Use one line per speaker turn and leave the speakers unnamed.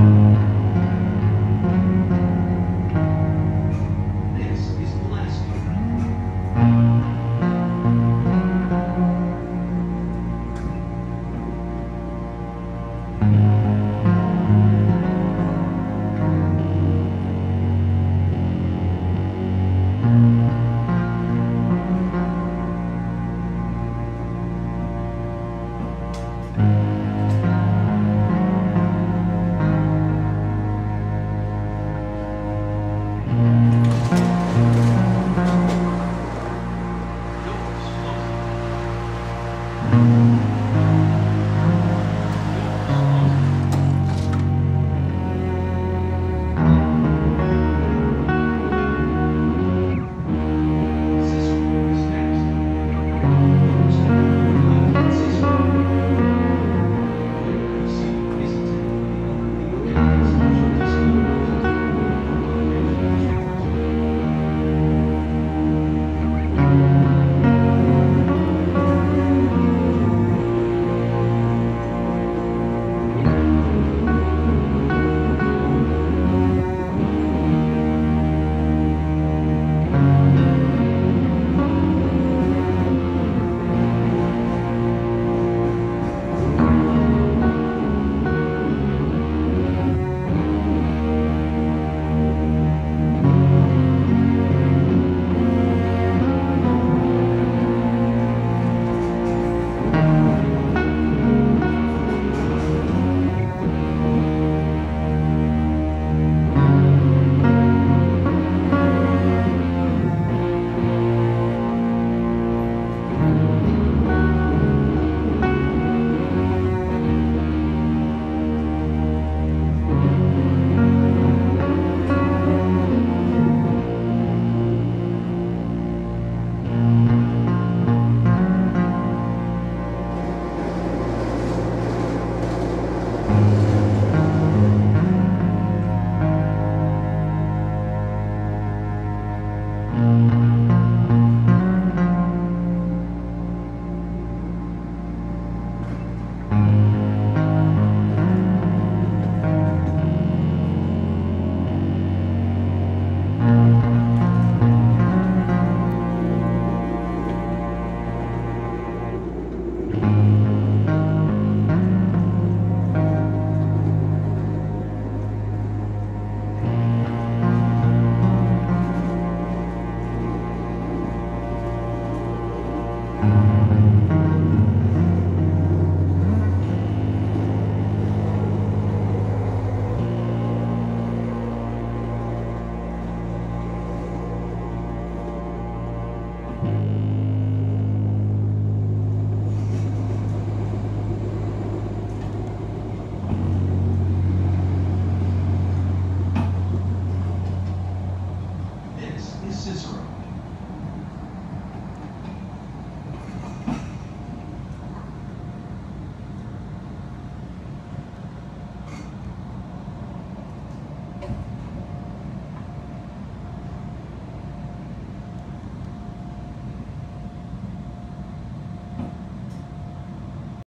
This
Cicero.